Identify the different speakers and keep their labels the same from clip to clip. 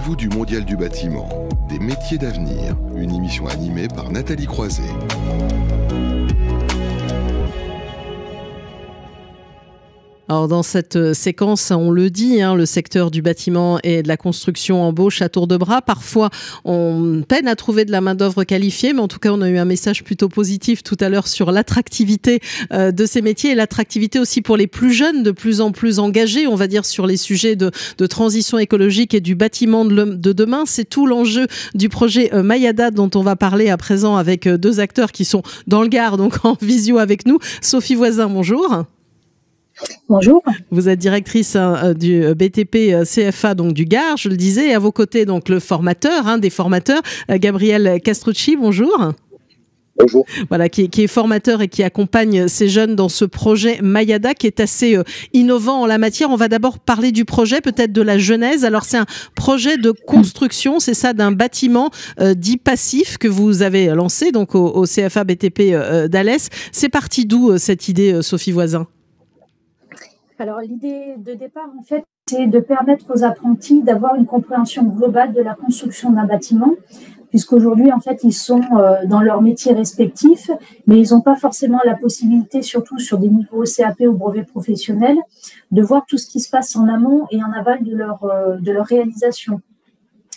Speaker 1: rendez-vous du Mondial du bâtiment, des métiers d'avenir, une émission animée par Nathalie Croiset.
Speaker 2: Alors dans cette euh, séquence, on le dit, hein, le secteur du bâtiment et de la construction embauche à tour de bras. Parfois, on peine à trouver de la main d'œuvre qualifiée, mais en tout cas, on a eu un message plutôt positif tout à l'heure sur l'attractivité euh, de ces métiers et l'attractivité aussi pour les plus jeunes, de plus en plus engagés, on va dire, sur les sujets de, transition écologique et du bâtiment de, de demain. C'est tout l'enjeu du projet euh, Mayada dont on va parler à présent avec deux acteurs qui sont dans le Gard, donc en visio avec nous. Sophie Voisin, bonjour.
Speaker 3: Bonjour.
Speaker 2: Vous êtes directrice hein, euh, du euh, BTP euh, CFA donc du Gard, je le disais, et à vos côtés donc le formateur, un des formateurs, Gabriel Castrucci. Bonjour.
Speaker 4: Bonjour.
Speaker 2: Voilà, qui, qui, est formateur et qui accompagne ces jeunes dans ce projet Mayada qui est assez innovant en la matière. On va d'abord parler du projet, peut-être de la genèse. Alors c'est un projet de construction, c'est ça, d'un bâtiment dit passif que vous avez lancé donc au, au CFA BTP d'Alès. C'est parti d'où cette idée, Sophie Voisin?
Speaker 3: Alors l'idée de départ, en fait, c'est de permettre aux apprentis d'avoir une compréhension globale de la construction d'un bâtiment, puisqu'aujourd'hui, en fait, ils sont euh, dans leur métier respectif, mais ils n'ont pas forcément la possibilité, surtout sur des niveaux CAP ou brevet professionnel, de voir tout ce qui se passe en amont et en aval de leur, euh, de leur réalisation.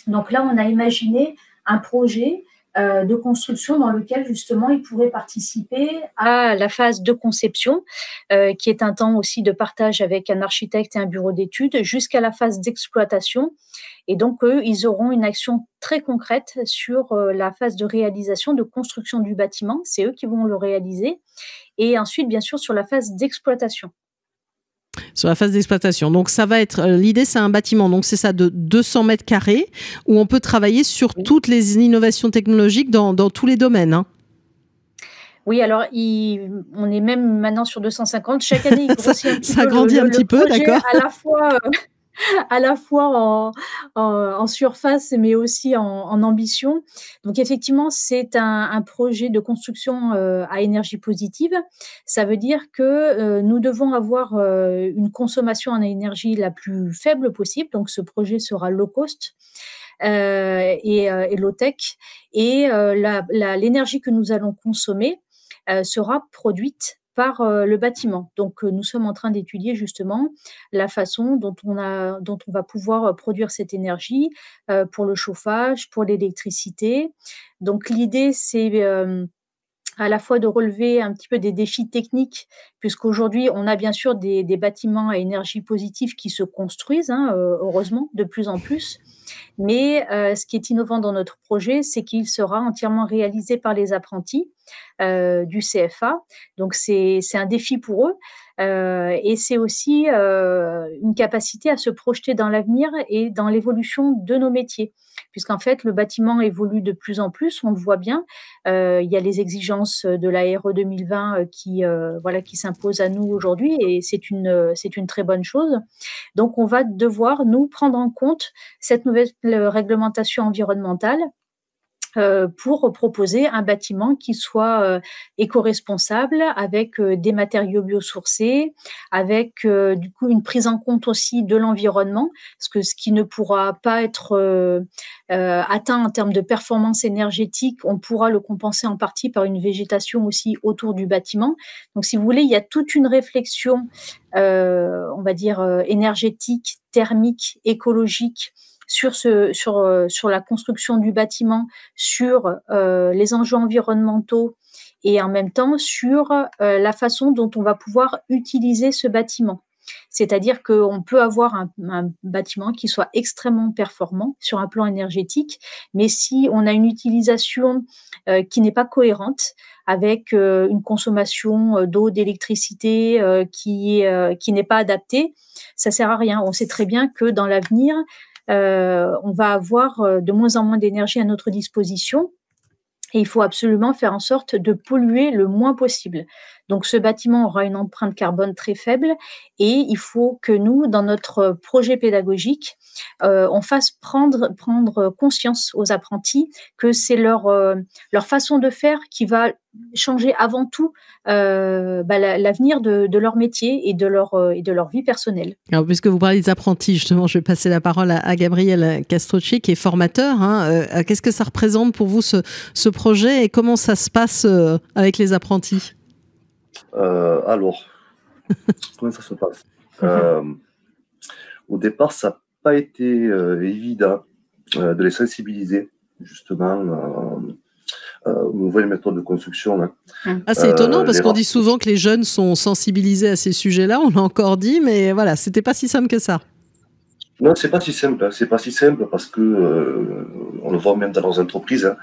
Speaker 3: Donc là, on a imaginé un projet euh, de construction dans lequel justement ils pourraient participer à la phase de conception, euh, qui est un temps aussi de partage avec un architecte et un bureau d'études, jusqu'à la phase d'exploitation. Et donc, eux, ils auront une action très concrète sur euh, la phase de réalisation, de construction du bâtiment. C'est eux qui vont le réaliser. Et ensuite, bien sûr, sur la phase d'exploitation
Speaker 2: sur la phase d'exploitation. Donc ça va être euh, l'idée, c'est un bâtiment. Donc c'est ça de 200 mètres carrés où on peut travailler sur toutes les innovations technologiques dans, tous les domaines. Hein.
Speaker 3: Oui, alors on est même maintenant sur 250. Chaque année, il un petit
Speaker 2: ça grandit un petit peu, d'accord.
Speaker 3: À la fois, euh, à la fois en, surface, mais aussi en, ambition. Donc effectivement, c'est un, projet de construction euh, à énergie positive. Ça veut dire que euh, nous devons avoir euh, une consommation en énergie la plus faible possible. Donc ce projet sera low cost. et, low tech et l'énergie que nous allons consommer sera produite par euh, le bâtiment. Donc, euh, nous sommes en train d'étudier justement la façon dont on, a, dont on va pouvoir euh, produire cette énergie pour le chauffage, pour l'électricité. Donc, l'idée, c'est à la fois de relever un petit peu des défis techniques, puisqu'aujourd'hui, on a bien sûr des, bâtiments à énergie positive qui se construisent, hein, heureusement, de plus en plus. Mais ce qui est innovant dans notre projet, c'est qu'il sera entièrement réalisé par les apprentis du CFA. Donc, c'est un défi pour eux. Euh, et c'est aussi euh, une capacité à se projeter dans l'avenir et dans l'évolution de nos métiers, puisqu'en fait le bâtiment évolue de plus en plus, on le voit bien. Euh, il y a les exigences de la RE 2020 qui voilà qui s'imposent à nous aujourd'hui et c'est une c'est une très bonne chose. Donc on va devoir nous prendre en compte cette nouvelle réglementation environnementale pour proposer un bâtiment qui soit euh, éco-responsable avec euh, des matériaux biosourcés, avec du coup une prise en compte aussi de l'environnement, parce que ce qui ne pourra pas être atteint en termes de performance énergétique, on pourra le compenser en partie par une végétation aussi autour du bâtiment. Donc, si vous voulez, il y a toute une réflexion, on va dire énergétique, thermique, écologique sur, ce, sur, euh, sur la construction du bâtiment, sur euh, les enjeux environnementaux et en même temps sur euh, la façon dont on va pouvoir utiliser ce bâtiment. C'est-à-dire qu'on peut avoir un, bâtiment qui soit extrêmement performant sur un plan énergétique, mais si on a une utilisation qui n'est pas cohérente, avec une consommation d'eau, d'électricité qui, qui n'est pas adaptée, ça sert à rien. On sait très bien que dans l'avenir, on va avoir euh, de moins en moins d'énergie à notre disposition. Et il faut absolument faire en sorte de polluer le moins possible. Donc ce bâtiment aura une empreinte carbone très faible et il faut que nous, dans notre projet pédagogique, euh, on fasse prendre, prendre conscience aux apprentis que c'est leur, leur façon de faire qui va changer avant tout euh, bah, l'avenir de, leur métier et de leur, euh, et de leur vie personnelle.
Speaker 2: Alors, puisque vous parlez des apprentis, justement, je vais passer la parole à, Gabriel Castrocci, qui est formateur. Hein. Euh, qu'est-ce que ça représente pour vous, ce, ce, projet, et comment ça se passe avec les apprentis?
Speaker 4: Alors, comment ça se passe? Au départ, ça n'a pas été évident de les sensibiliser, justement euh, nouvelles méthodes de construction.
Speaker 2: Ah, c'est étonnant euh, parce qu'on dit souvent que les jeunes sont sensibilisés à ces sujets-là. On l'a encore dit, mais voilà, c'était pas si simple que ça.
Speaker 4: Non, c'est pas si simple. Hein. C'est pas si simple parce que euh, on le voit même dans leurs entreprises. Hein.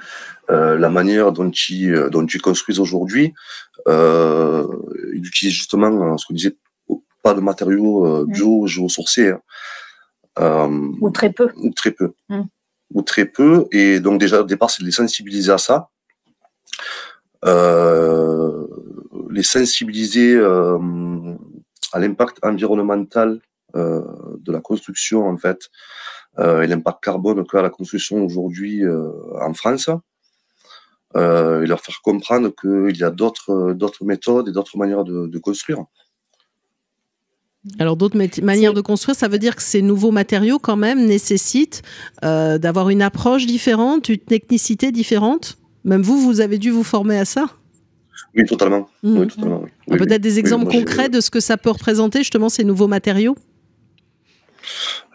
Speaker 4: Euh, la manière dont ils dont ils construisent aujourd'hui, ils utilisent justement ce qu'on disait pas de matériaux bio, géosourcés.
Speaker 3: Hein. ou très peu.
Speaker 4: Ou très peu. Mmh. Ou très peu. Et donc déjà au départ, c'est de les sensibiliser à ça. Euh, les sensibiliser euh, à l'impact environnemental euh, de la construction en fait et l'impact carbone qu'a la construction aujourd'hui en France. et leur faire comprendre qu'il y a d'autres d'autres méthodes et d'autres manières de, construire.
Speaker 2: Alors d'autres manières de construire, ça veut dire que ces nouveaux matériaux quand même nécessitent d'avoir une approche différente, une technicité différente? Même vous, vous avez dû vous former à ça
Speaker 4: Oui, totalement.
Speaker 2: Mmh. Peut-être des exemples concrets de ce que ça peut représenter, justement, ces nouveaux matériaux?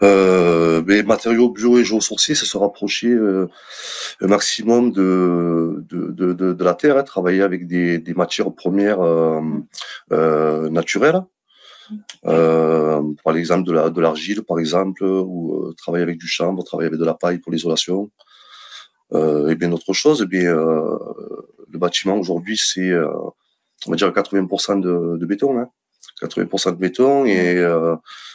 Speaker 4: Euh, mais matériaux bio et géosourcés, c'est se rapprocher euh, un maximum de, de, de, la terre, hein, travailler avec des, des matières premières euh, euh naturelles. Par l'exemple de l'argile, par exemple, ou travailler avec du chanvre, travailler avec de la paille pour l'isolation. Euh, et bien d'autres choses, eh bien, euh, le bâtiment aujourd'hui, c'est, euh, on va dire, 80% de, béton. Hein. 80% de béton et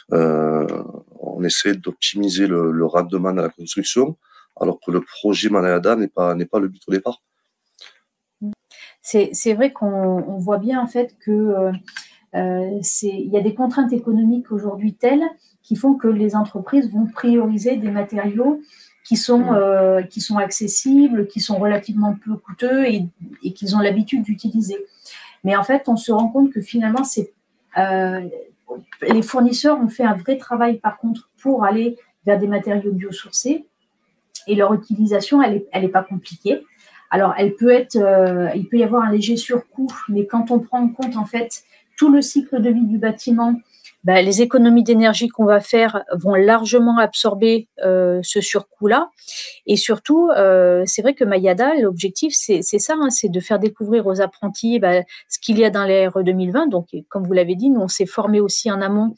Speaker 4: on essaie d'optimiser le, le, rendement de la construction, alors que le projet Manayada n'est pas, n'est pas le but au départ.
Speaker 3: C'est vrai qu'on voit bien en fait que euh, y a des contraintes économiques aujourd'hui telles qui font que les entreprises vont prioriser des matériaux qui sont, mm. euh, qui sont accessibles, qui sont relativement peu coûteux et, et qu'ils ont l'habitude d'utiliser. Mais en fait, on se rend compte que finalement, c'est, euh, les fournisseurs ont fait un vrai travail, par contre, pour aller vers des matériaux biosourcés et leur utilisation, elle n'est elle est pas compliquée. Alors, elle peut être, euh, il peut y avoir un léger surcoût, mais quand on prend en compte, en fait, tout le cycle de vie du bâtiment, bah, les économies d'énergie qu'on va faire vont largement absorber euh, ce surcoût-là. Et surtout, euh, c'est vrai que Mayada, l'objectif, c'est ça, hein, c'est de faire découvrir aux apprentis bah, ce qu'il y a dans l'ère 2020. Donc, comme vous l'avez dit, nous, on s'est formé aussi en amont.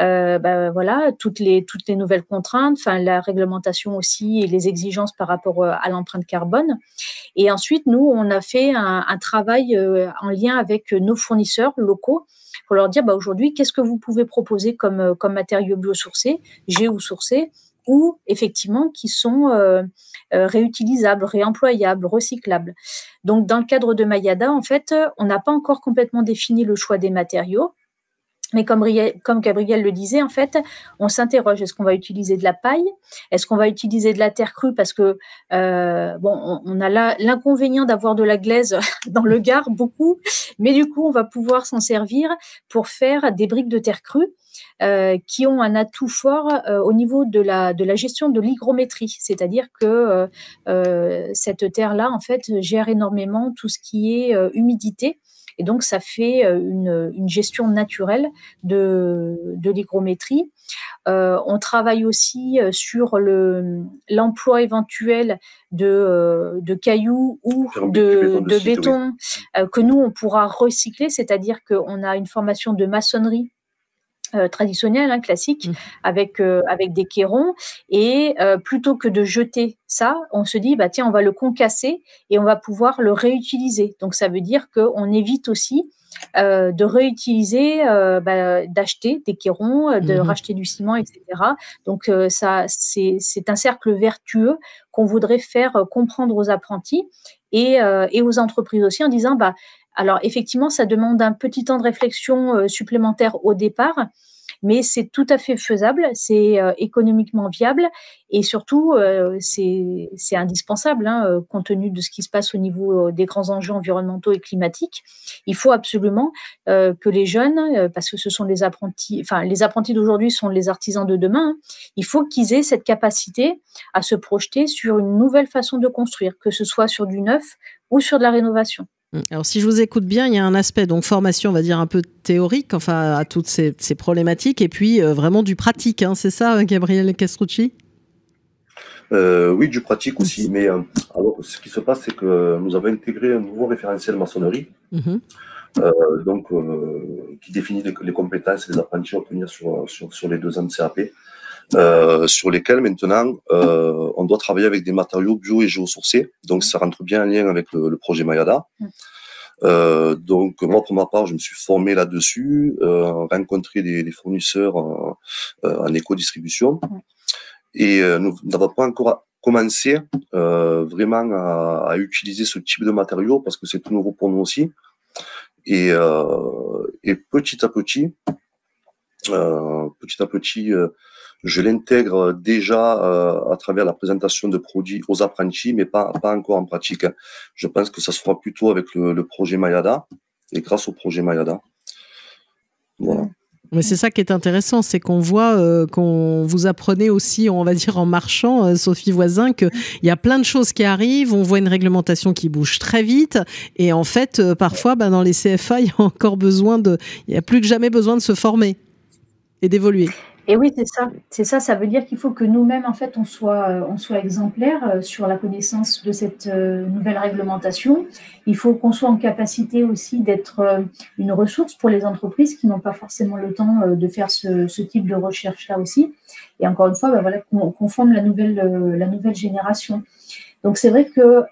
Speaker 3: Euh, bah, voilà, toutes les, toutes les nouvelles contraintes, enfin la réglementation aussi et les exigences par rapport euh, à l'empreinte carbone. Et ensuite, nous, on a fait un, un travail euh, en lien avec nos fournisseurs locaux pour leur dire bah, aujourd'hui, qu'est-ce que vous pouvez proposer comme, euh, comme matériaux biosourcés, géosourcés, ou effectivement qui sont euh, euh, réutilisables, réemployables, recyclables. Donc, dans le cadre de Mayada, en fait, on n'a pas encore complètement défini le choix des matériaux. Mais comme, comme, Gabriel le disait, en fait, on s'interroge est-ce qu'on va utiliser de la paille? Est-ce qu'on va utiliser de la terre crue? Parce que euh, bon, on, a l'inconvénient d'avoir de la glaise dans le Gard beaucoup, mais du coup, on va pouvoir s'en servir pour faire des briques de terre crue. Euh, qui ont un atout fort euh, au niveau de la, gestion de l'hygrométrie, c'est-à-dire que cette terre-là, en fait, gère énormément tout ce qui est humidité et donc, ça fait euh, une, gestion naturelle de, de l'hygrométrie. Euh, on travaille aussi euh, sur l'emploi éventuel de, de, cailloux ou de, béton, que nous, on pourra recycler, c'est-à-dire qu'on a une formation de maçonnerie euh, traditionnel, hein, classique, mmh. avec, euh, avec des quérons. Et euh, plutôt que de jeter ça, on se dit, bah, tiens, on va le concasser et on va pouvoir le réutiliser. Donc, ça veut dire qu'on évite aussi de réutiliser, bah, d'acheter des quérons, de mmh racheter du ciment, etc. Donc, ça, c'est un cercle vertueux qu'on voudrait faire comprendre aux apprentis et, et aux entreprises aussi en disant, bah, alors effectivement, ça demande un petit temps de réflexion supplémentaire au départ, mais c'est tout à fait faisable, c'est économiquement viable et surtout c'est indispensable hein, compte tenu de ce qui se passe au niveau des grands enjeux environnementaux et climatiques. Il faut absolument que les jeunes, parce que ce sont les apprentis, enfin les apprentis d'aujourd'hui sont les artisans de demain, hein, il faut qu'ils aient cette capacité à se projeter sur une nouvelle façon de construire, que ce soit sur du neuf ou sur de la rénovation.
Speaker 2: Mmh. Alors, si je vous écoute bien, il y a un aspect donc formation, on va dire un peu théorique, enfin à toutes ces, problématiques, et puis euh, vraiment du pratique. Hein, c'est ça, Gabriel Castrucci?
Speaker 4: Euh, Oui, du pratique aussi. Mais euh, alors, ce qui se passe, c'est que nous avons intégré un nouveau référentiel maçonnerie, mmh donc qui définit les, compétences et les apprentis à obtenir sur, sur, les deux ans de CAP. Sur lesquels maintenant on doit travailler avec des matériaux bio et géosourcés. Donc ça rentre bien en lien avec le, projet Mayada. Mmh. Euh, donc moi pour ma part, je me suis formé là-dessus, euh, rencontré des, des fournisseurs en, euh, en éco-distribution, et euh, nous n'avons pas encore commencé euh, vraiment à, à, utiliser ce type de matériaux parce que c'est tout nouveau pour nous aussi. Et, et petit à petit, petit à petit, je l'intègre déjà euh, à travers la présentation de produits aux apprentis, mais pas, encore en pratique. Je pense que ça se fera plutôt avec le, projet Mayada et grâce au projet Mayada.
Speaker 2: Voilà. Mais c'est ça qui est intéressant, c'est qu'on voit euh, qu'on vous apprenez aussi, on va dire en marchant, euh, Sophie Voisin, qu'il y a plein de choses qui arrivent, on voit une réglementation qui bouge très vite, et en fait, parfois, bah, dans les CFA, il y a encore besoin de, il y a plus que jamais besoin de se former et d'évoluer.
Speaker 3: Et oui, c'est ça. C'est ça. Ça veut dire qu'il faut que nous-mêmes, en fait, on soit, euh, on soit exemplaires euh, sur la connaissance de cette euh, nouvelle réglementation. Il faut qu'on soit en capacité aussi d'être une ressource pour les entreprises qui n'ont pas forcément le temps de faire ce, type de recherche-là aussi. Et encore une fois, ben voilà, qu'on forme la nouvelle, la nouvelle génération. Donc, c'est vrai que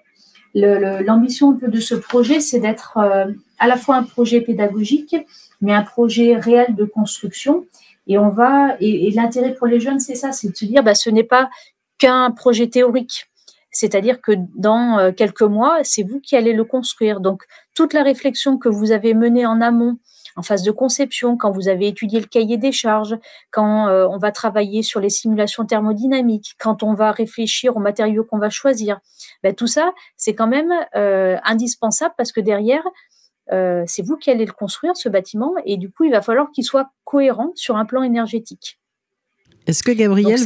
Speaker 3: l'ambition de ce projet, c'est d'être à la fois un projet pédagogique, mais un projet réel de construction et on va, et, l'intérêt pour les jeunes, c'est ça, c'est de se dire, bah, ce n'est pas qu'un projet théorique. C'est-à-dire que dans euh, quelques mois, c'est vous qui allez le construire. Donc, toute la réflexion que vous avez menée en amont, en phase de conception, quand vous avez étudié le cahier des charges, quand euh, on va travailler sur les simulations thermodynamiques, quand on va réfléchir aux matériaux qu'on va choisir, ben, tout ça, c'est quand même euh, indispensable parce que derrière, euh, c'est vous qui allez le construire, ce bâtiment, et du coup, il va falloir qu'il soit cohérent sur un plan énergétique.
Speaker 2: Est-ce que Gabriel,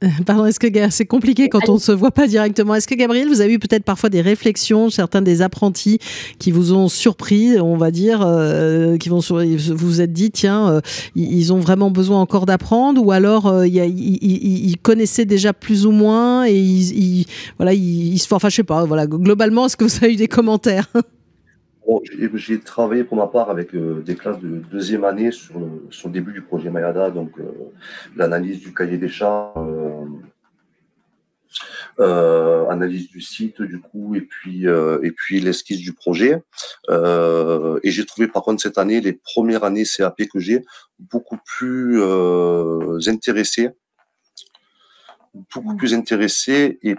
Speaker 2: pardon, est-ce que c'est compliqué quand on ne se voit pas directement. Est-ce que Gabriel, vous avez eu peut-être parfois des réflexions, certains des apprentis qui vous ont surpris, on va dire, euh, qui vont vous vous êtes dit tiens, euh, ils ont vraiment besoin encore d'apprendre, ou alors ils, connaissaient déjà plus ou moins et ils, voilà, ils, se, enfin je sais pas, voilà, globalement, est-ce que vous avez eu des commentaires?
Speaker 4: j'ai travaillé pour ma part avec euh, des classes de deuxième année sur le, sur le début du projet Mayada, donc euh, l'analyse du cahier des charges, euh, analyse du site du coup, et puis et puis l'esquisse du projet. et j'ai trouvé par contre cette année les premières années CAP que j'ai beaucoup plus intéressées, beaucoup plus intéressées et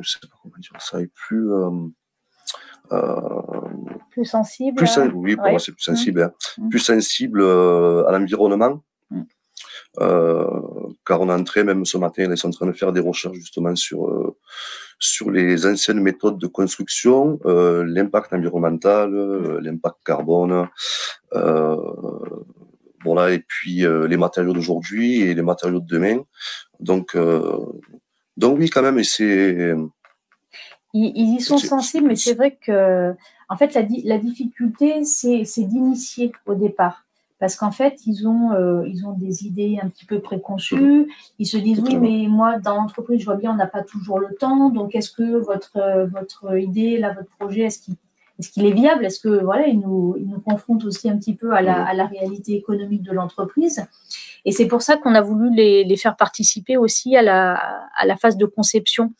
Speaker 4: je sais pas comment dire ça, et plus
Speaker 3: euh, plus sensible.
Speaker 4: Plus, oui, pour moi c'est plus sensible. Hein. Mmh. Plus sensible euh, à l'environnement. Mmh. Euh, car on est entré même ce matin, ils sont en train de faire des recherches justement sur sur les anciennes méthodes de construction, l'impact environnemental, l'impact carbone, voilà, et puis les matériaux d'aujourd'hui et les matériaux de demain. Donc, donc oui, quand même, et c'est
Speaker 3: ils, y sont sensibles, mais c'est vrai que, en fait, la, la difficulté, c'est d'initier au départ. Parce qu'en fait, ils ont, euh, ils ont des idées un petit peu préconçues. Ils se disent, oui, mais moi, dans l'entreprise, je vois bien, on n'a pas toujours le temps. Donc, est-ce que votre, votre idée, là, votre projet, est-ce qu'il est, viable? Est-ce que, voilà, ils nous, ils nous confrontent aussi un petit peu à la, à la réalité économique de l'entreprise Et c'est pour ça qu'on a voulu les, les, faire participer aussi à la, à la phase de conception.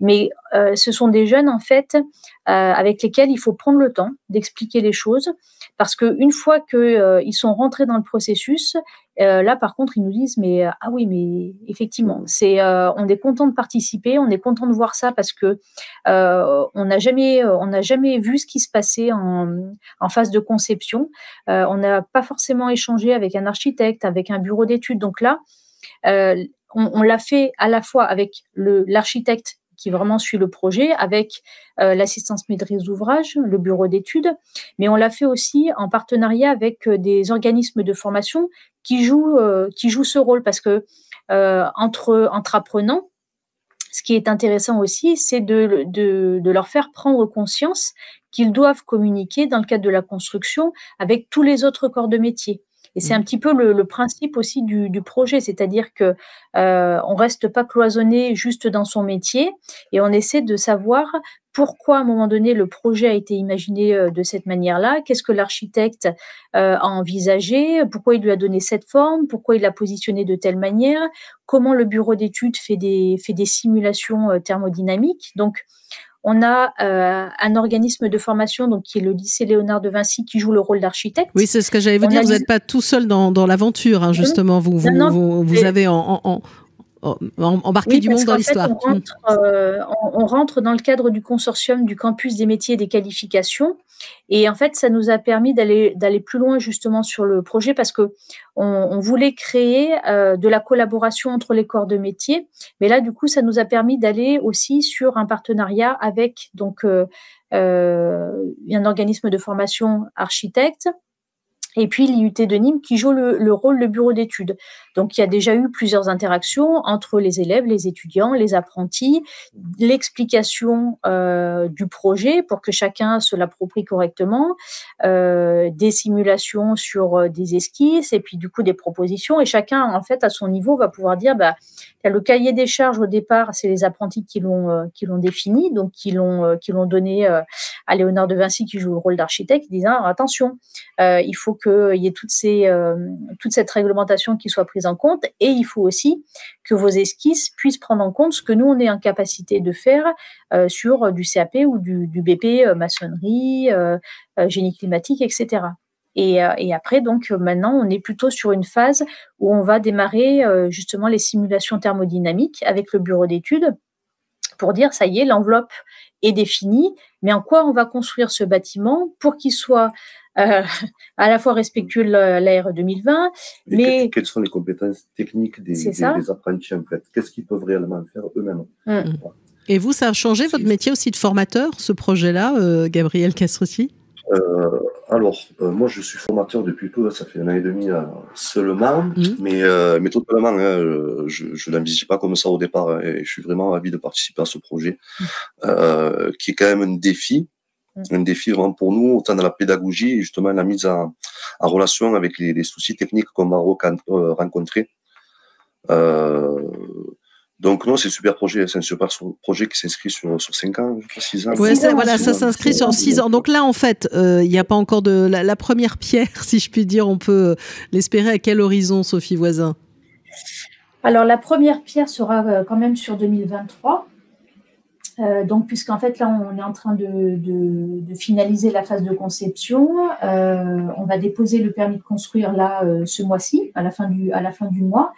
Speaker 3: Mais euh, ce sont des jeunes, en fait, euh, avec lesquels il faut prendre le temps d'expliquer les choses, parce qu'une fois qu'ils sont rentrés dans le processus, là, par contre, ils nous disent, mais ah oui, mais effectivement, c'est, on est content de participer, on est content de voir ça parce que on n'a jamais, on n'a jamais vu ce qui se passait en, en phase de conception. on n'a pas forcément échangé avec un architecte, avec un bureau d'études. Donc là, on, l'a fait à la fois avec l'architecte qui vraiment suit le projet, avec euh, l'assistance maîtrise d'ouvrage, le bureau d'études, mais on l'a fait aussi en partenariat avec euh, des organismes de formation qui jouent, euh, qui jouent ce rôle, parce que entre, entre apprenants, ce qui est intéressant aussi, c'est de, de, leur faire prendre conscience qu'ils doivent communiquer dans le cadre de la construction avec tous les autres corps de métier. Et c'est un mmh. petit peu le, principe aussi du, projet, c'est-à-dire que euh, on reste pas cloisonné juste dans son métier et on essaie de savoir pourquoi à un moment donné le projet a été imaginé euh, de cette manière-là, qu'est-ce que l'architecte euh, a envisagé, pourquoi il lui a donné cette forme, pourquoi il l'a positionné de telle manière, comment le bureau d'études fait des, fait des simulations euh, thermodynamiques. Donc on a euh, un organisme de formation, donc qui est le lycée Léonard de Vinci, qui joue le rôle d'architecte.
Speaker 2: Oui, c'est ce que j'allais vous dire. Vous n'êtes pas tout seul dans, l'aventure, hein, justement. Vous, vous, avez en, embarquer du monde dans l'histoire.
Speaker 3: On, euh, on, rentre dans le cadre du consortium du campus des métiers et des qualifications. Et en fait, ça nous a permis d'aller d'aller plus loin justement sur le projet parce que on, voulait créer euh, de la collaboration entre les corps de métier. Mais là, du coup, ça nous a permis d'aller aussi sur un partenariat avec donc euh, un organisme de formation architecte et puis l'IUT de Nîmes qui joue le, rôle de bureau d'études. Donc il y a déjà eu plusieurs interactions entre les élèves, les étudiants, les apprentis, l'explication euh, du projet pour que chacun se l'approprie correctement, euh, des simulations sur euh, des esquisses et puis du coup des propositions. Et chacun en fait à son niveau va pouvoir dire bah le cahier des charges au départ, c'est les apprentis qui l'ont qui l'ont défini, donc qui l'ont qui l'ont donné à Léonard de Vinci qui joue le rôle d'architecte, disant attention, il faut qu'il y ait ces toute cette réglementation qui soit prise en compte et il faut aussi que vos esquisses puissent prendre en compte ce que nous on est en capacité de faire sur du CAP ou du, BP maçonnerie, génie climatique, etc. Euh, et, après, donc maintenant, on est plutôt sur une phase où on va démarrer euh, justement les simulations thermodynamiques avec le bureau d'études pour dire, ça y est, l'enveloppe est définie, mais en quoi on va construire ce bâtiment pour qu'il soit euh, à la fois respectueux de l'AR 2020, mais...
Speaker 4: Quelles sont les compétences techniques des, apprentis, en fait? Qu'est-ce qu'ils peuvent réellement faire eux-mêmes?
Speaker 2: Mmh. Et vous, ça a changé votre métier aussi de formateur, ce projet-là, Gabriel Castrossi
Speaker 4: euh, alors, euh, moi, je suis formateur depuis peu, ça fait un an et demi euh, seulement, mmh. mais, mais totalement, hein, je ne l'envisage pas comme ça au départ, hein, et je suis vraiment ravi de participer à ce projet, mmh. qui est quand même un défi. Un défi vraiment pour nous, autant dans la pédagogie et justement la mise en, en relation avec les, les soucis techniques qu'on va rencontrer. Donc non, c'est un super projet, c'est un super projet qui s'inscrit sur, sur 5 ans, 6 ans.
Speaker 2: Oui, ça, voilà, ça s'inscrit sur 6 ans. Donc là, en fait, euh, il n'y a pas encore de la, première pierre, si je puis dire. On peut l'espérer à quel horizon, Sophie Voisin?
Speaker 3: Alors la première pierre sera euh, quand même sur 2023. Euh, donc, puisqu'en fait, là, on est en train de, de, finaliser la phase de conception, on va déposer le permis de construire là ce mois-ci, à la fin du, à la fin du mois.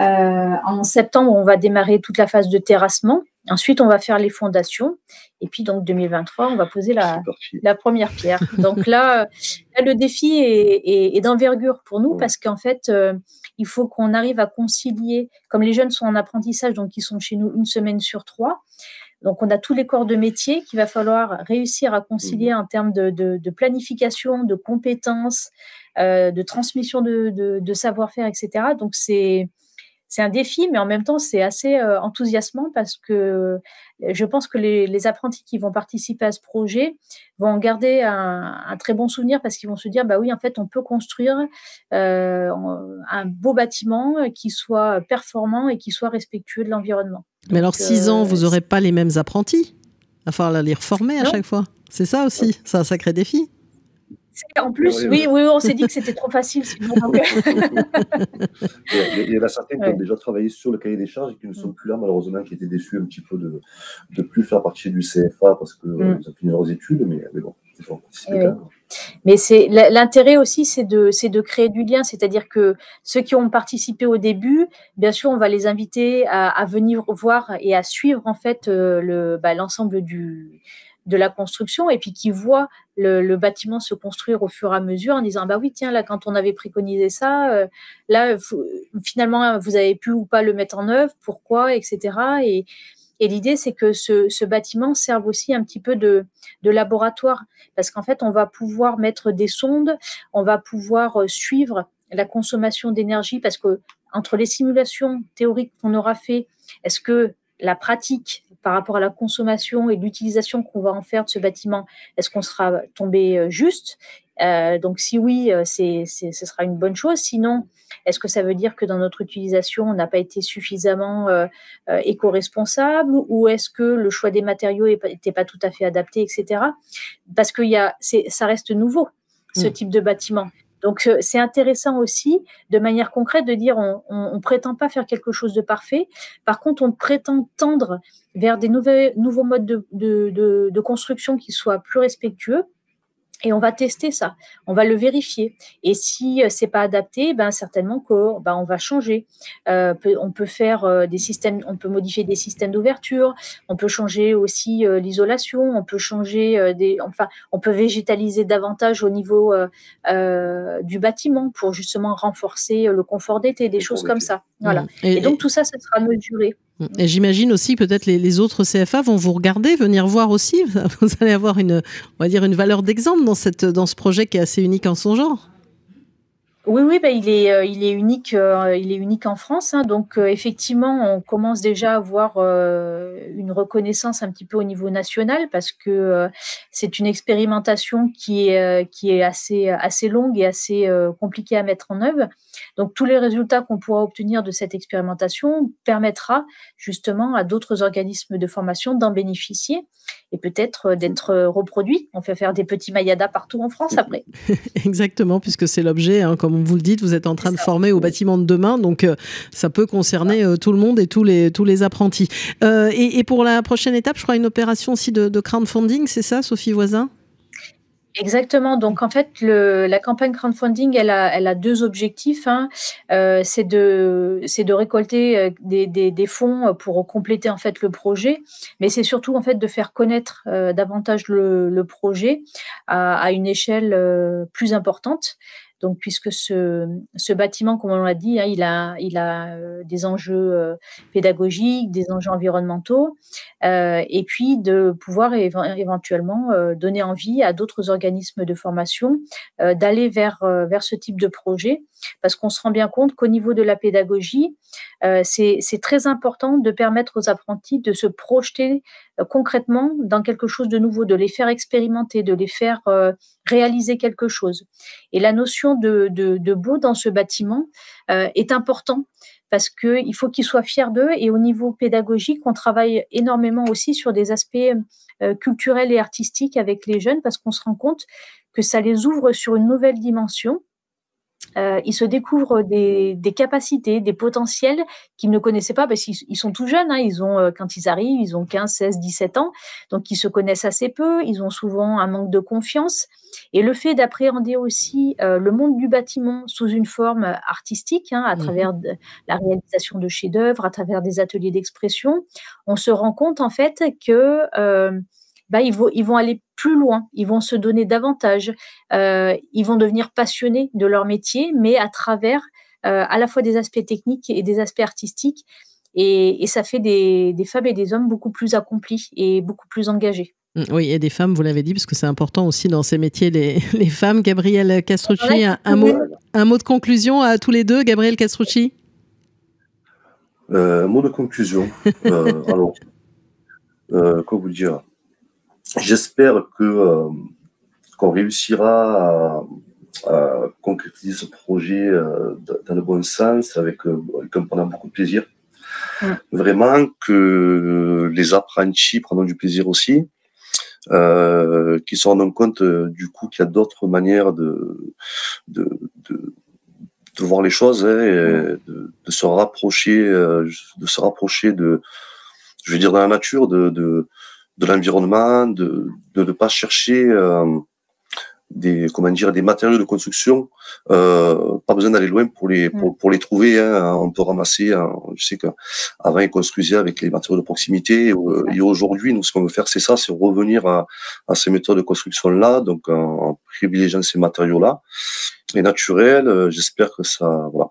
Speaker 3: Euh, en septembre, on va démarrer toute la phase de terrassement. Ensuite, on va faire les fondations. Et puis, donc, 2023, on va poser la, la première pierre. donc là, le défi est, d'envergure pour nous parce qu'en fait, euh, il faut qu'on arrive à concilier, comme les jeunes sont en apprentissage, donc ils sont chez nous une semaine sur trois. Donc, on a tous les corps de métier qu'il va falloir réussir à concilier mmh. en termes de, planification, de compétences, euh, de transmission de, de savoir-faire, etc. Donc, c'est c'est un défi, mais en même temps, c'est assez euh, enthousiasmant parce que euh, je pense que les, apprentis qui vont participer à ce projet vont en garder un, très bon souvenir parce qu'ils vont se dire, bah oui, en fait, on peut construire euh, un beau bâtiment qui soit performant et qui soit respectueux de l'environnement.
Speaker 2: Mais alors, six ans, vous n'aurez pas les mêmes apprentis? Il va falloir les reformer à chaque fois. C'est ça aussi, c'est un sacré défi.
Speaker 3: En plus, oui, oui, on s'est dit que c'était trop facile. Sinon,
Speaker 4: il y en a certains qui ont déjà travaillé sur le cahier des charges et qui ne sont mm. plus là, malheureusement, qui étaient déçus un petit peu de ne plus faire partie du CFA parce qu'ils mm. ont fini leurs études, mais, bon, ils ont participé
Speaker 3: Mais c'est l'intérêt aussi, c'est de, de créer du lien, c'est-à-dire que ceux qui ont participé au début, bien sûr, on va les inviter à, à venir voir et à suivre en fait euh, le bah, l'ensemble du de la construction et puis qui voient le, bâtiment se construire au fur et à mesure en disant bah oui tiens là quand on avait préconisé ça euh, là finalement vous avez pu ou pas le mettre en œuvre pourquoi etc et et l'idée, c'est que ce, ce, bâtiment serve aussi un petit peu de, de laboratoire, parce qu'en fait, on va pouvoir mettre des sondes, on va pouvoir euh, suivre la consommation d'énergie, parce que entre les simulations théoriques qu'on aura fait, est-ce que la pratique par rapport à la consommation et l'utilisation qu'on va en faire de ce bâtiment, est-ce qu'on sera tombé euh, juste? Euh, Donc si oui, euh, c'est, ce sera une bonne chose. Sinon, est-ce que ça veut dire que dans notre utilisation, on n'a pas été suffisamment euh, euh, éco-responsable ou est-ce que le choix des matériaux n'était pas tout à fait adapté, etc. Parce que y a, ça reste nouveau, ce mmh. type de bâtiment. Donc euh, c'est intéressant aussi, de manière concrète, de dire on ne prétend pas faire quelque chose de parfait. Par contre, on prétend tendre vers des nouveaux modes de, de, de construction qui soient plus respectueux et on va tester ça, on va le vérifier. Et si euh, c'est pas adapté, ben certainement qu'on ben on va changer. Euh, on peut faire euh, des systèmes, on peut modifier des systèmes d'ouverture, on peut changer aussi l'isolation, on peut changer des, enfin, on peut végétaliser davantage au niveau du bâtiment pour justement renforcer le confort d'été, des choses comme ça. Voilà. Mmh. Et, donc tout ça, ça sera mesuré.
Speaker 2: Et j'imagine aussi peut-être les, les, autres CFA vont vous regarder, venir voir aussi. Vous allez avoir une, on va dire une valeur d'exemple dans cette dans ce projet qui est assez unique en son genre.
Speaker 3: Oui, oui, bah, il, est, euh, il, est unique, euh, il est unique en France. Hein, donc, euh, effectivement, on commence déjà à avoir une reconnaissance un petit peu au niveau national parce que c'est une expérimentation qui est, qui est assez, assez longue et assez compliquée à mettre en œuvre. Donc, tous les résultats qu'on pourra obtenir de cette expérimentation permettra justement à d'autres organismes de formation d'en bénéficier et peut-être d'être reproduits. On fait faire des petits mayadas partout en France après.
Speaker 2: Exactement, puisque c'est l'objet, hein, comme vous le dites, vous êtes en train de former au bâtiment de demain, donc euh, ça peut concerner euh, tout le monde et tous les, tous les apprentis. Euh, et, pour la prochaine étape, je crois une opération aussi de, de crowdfunding, c'est ça, Sophie Voisin?
Speaker 3: Exactement. Donc en fait, le, la campagne crowdfunding, elle a, elle a deux objectifs. Hein. Euh, c'est de, récolter des, des, des, fonds pour compléter en fait le projet, mais c'est surtout en fait de faire connaître euh, davantage le, le projet à, à, une échelle euh, plus importante. Donc, puisque ce, ce bâtiment, comme on l'a dit, hein, il a, il a euh, des enjeux euh, pédagogiques, des enjeux environnementaux, et puis de pouvoir éventuellement donner envie à d'autres organismes de formation d'aller vers, vers ce type de projet, parce qu'on se rend bien compte qu'au niveau de la pédagogie, c'est très important de permettre aux apprentis de se projeter concrètement dans quelque chose de nouveau, de les faire expérimenter, de les faire réaliser quelque chose. Et la notion de, de, beau dans ce bâtiment euh, est important parce qu'il faut qu'ils soient fiers d'eux. Et au niveau pédagogique, on travaille énormément aussi sur des aspects euh, culturels et artistiques avec les jeunes parce qu'on se rend compte que ça les ouvre sur une nouvelle dimension euh, ils se découvrent des, des, capacités, des potentiels qu'ils ne connaissaient pas parce qu'ils sont tout jeunes. Hein, ils ont, euh, quand ils arrivent, ils ont 15, 16, 17 ans. Donc, ils se connaissent assez peu. Ils ont souvent un manque de confiance. Et le fait d'appréhender aussi euh, le monde du bâtiment sous une forme artistique, hein, à mmh travers de, la réalisation de chefs-d'œuvre, à travers des ateliers d'expression, on se rend compte en fait que euh, bah, ils, vont, ils vont aller plus loin, ils vont se donner davantage, euh, ils vont devenir passionnés de leur métier, mais à travers euh, à la fois des aspects techniques et des aspects artistiques. Et, et ça fait des, des, femmes et des hommes beaucoup plus accomplis et beaucoup plus engagés.
Speaker 2: Mmh, oui, et des femmes, vous l'avez dit, parce que c'est important aussi dans ces métiers, les, les femmes. Gabrielle Castrucci, un, un, mot, un mot de conclusion à tous les deux, Gabrielle Castrucci?
Speaker 4: Euh, Un mot de conclusion. euh, alors, euh, quoi vous dire? J'espère que euh, qu'on réussira à, à, concrétiser ce projet euh, dans le bon sens, avec, euh, avec un pendant beaucoup de plaisir. Vraiment que les apprentis prendront du plaisir aussi, euh, qui se rendent compte du coup qu'il y a d'autres manières de, de, de, de, voir les choses hein, et de, de, se rapprocher, euh, de se rapprocher de, je veux dire, dans la nature, de, de, de l'environnement, de, de ne pas chercher euh, des comment dire des matériaux de construction. Euh, pas besoin d'aller loin pour les pour, pour les trouver. Hein. On peut ramasser. Hein. Je sais qu'avant ils construisaient avec les matériaux de proximité. Euh, et aujourd'hui, nous ce qu'on veut faire, c'est ça, c'est revenir à, à, ces méthodes de construction là, donc en, privilégiant ces matériaux là et naturels. Euh, j'espère que ça voilà.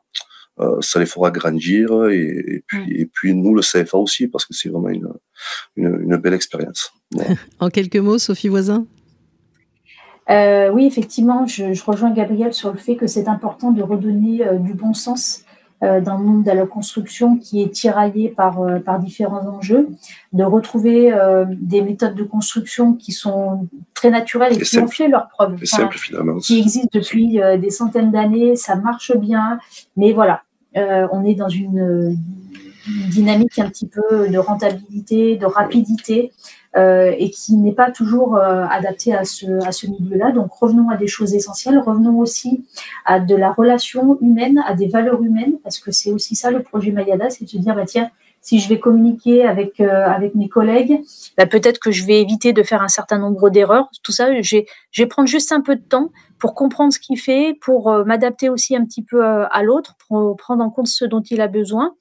Speaker 4: Euh, ça les fera grandir et, et, puis, et puis nous le CFA aussi parce que c'est vraiment une, une, une belle expérience.
Speaker 2: En quelques mots, Sophie Voisin
Speaker 3: euh, oui, effectivement, je, je, rejoins Gabriel sur le fait que c'est important de redonner euh, du bon sens euh, dans le monde de la construction qui est tiraillé par, euh, par différents enjeux, de retrouver euh, des méthodes de construction qui sont très naturelles et, et qui simple. ont fait leur preuve,
Speaker 4: enfin, simple, finalement.
Speaker 3: qui existent depuis des centaines d'années, ça marche bien, mais voilà, on est dans une, dynamique un petit peu de rentabilité, de rapidité, euh, et qui n'est pas toujours euh, adapté à ce, à ce milieu-là. Donc revenons à des choses essentielles, revenons aussi à de la relation humaine, à des valeurs humaines, parce que c'est aussi ça le projet Mayada, c'est de se dire, bah, tiens, si je vais communiquer avec, euh, avec mes collègues, bah, peut-être que je vais éviter de faire un certain nombre d'erreurs. Tout ça, je vais prendre juste un peu de temps pour comprendre ce qu'il fait, pour euh, m'adapter aussi un petit peu à l'autre, pour prendre en compte ce dont il a besoin.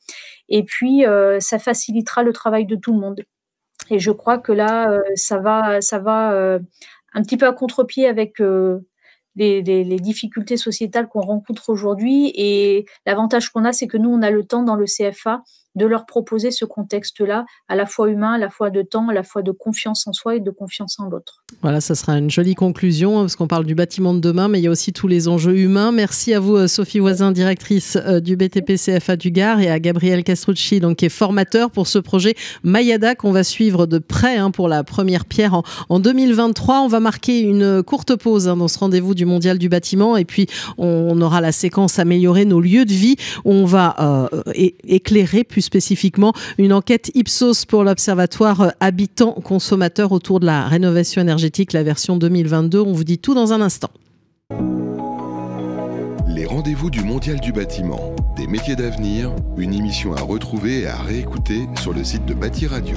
Speaker 3: Et puis, euh, ça facilitera le travail de tout le monde. Et je crois que là, euh, ça va, ça va euh, un petit peu à contre-pied avec les, difficultés sociétales qu'on rencontre aujourd'hui. Et l'avantage qu'on a, c'est que nous, on a le temps dans le CFA de leur proposer ce contexte-là, à la fois humain, à la fois de temps, à la fois de confiance en soi et de confiance en l'autre.
Speaker 2: Voilà, ça sera une jolie conclusion, hein, parce qu'on parle du bâtiment de demain, mais il y a aussi tous les enjeux humains. Merci à vous, Sophie Voisin, directrice du BTP CFA du Gard, et à Gabriel Castrucci, donc, qui est formateur pour ce projet Mayada qu'on va suivre de près hein, pour la première pierre en, en, 2023. On va marquer une courte pause hein, dans ce rendez-vous du Mondial du bâtiment, et puis on aura la séquence améliorer nos lieux de vie. On va euh, éclairer, plus spécifiquement une enquête Ipsos pour l'Observatoire Habitants Consommateurs autour de la rénovation énergétique, la version 2022. On vous dit tout dans un instant.
Speaker 1: Les rendez-vous du Mondial du bâtiment, des métiers d'avenir, une émission à retrouver et à réécouter sur le site de Bâti Radio.